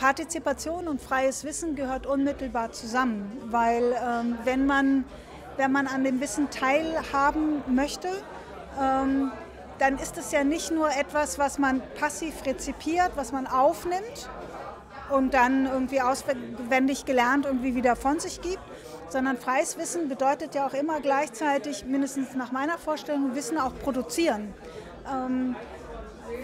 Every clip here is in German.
Partizipation und freies Wissen gehört unmittelbar zusammen, weil ähm, wenn, man, wenn man an dem Wissen teilhaben möchte, ähm, dann ist es ja nicht nur etwas, was man passiv rezipiert, was man aufnimmt und dann irgendwie auswendig gelernt irgendwie wieder von sich gibt, sondern freies Wissen bedeutet ja auch immer gleichzeitig, mindestens nach meiner Vorstellung, Wissen auch produzieren. Ähm,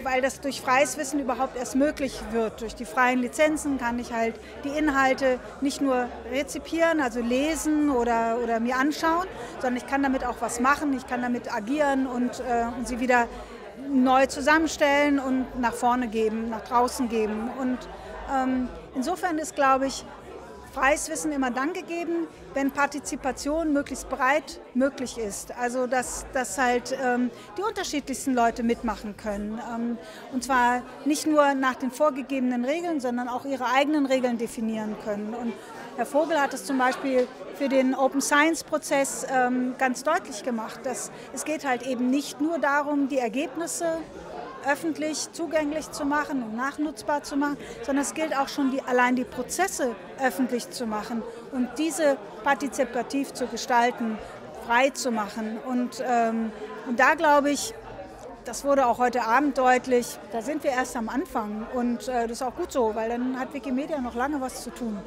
weil das durch freies Wissen überhaupt erst möglich wird. Durch die freien Lizenzen kann ich halt die Inhalte nicht nur rezipieren, also lesen oder, oder mir anschauen, sondern ich kann damit auch was machen, ich kann damit agieren und, äh, und sie wieder neu zusammenstellen und nach vorne geben, nach draußen geben. Und ähm, insofern ist, glaube ich, freies Wissen immer dann gegeben, wenn Partizipation möglichst breit möglich ist. Also dass, dass halt ähm, die unterschiedlichsten Leute mitmachen können. Ähm, und zwar nicht nur nach den vorgegebenen Regeln, sondern auch ihre eigenen Regeln definieren können. Und Herr Vogel hat es zum Beispiel für den Open Science Prozess ähm, ganz deutlich gemacht, dass es geht halt eben nicht nur darum, die Ergebnisse öffentlich zugänglich zu machen und nachnutzbar zu machen, sondern es gilt auch schon, die, allein die Prozesse öffentlich zu machen und diese partizipativ zu gestalten, frei zu machen. Und, ähm, und da glaube ich, das wurde auch heute Abend deutlich, da sind wir erst am Anfang und äh, das ist auch gut so, weil dann hat Wikimedia noch lange was zu tun.